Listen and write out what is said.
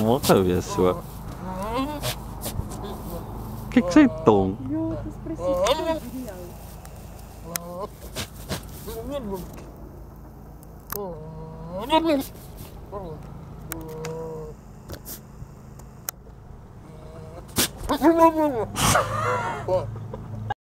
我特别喜欢。O que, que você então? Eu もう。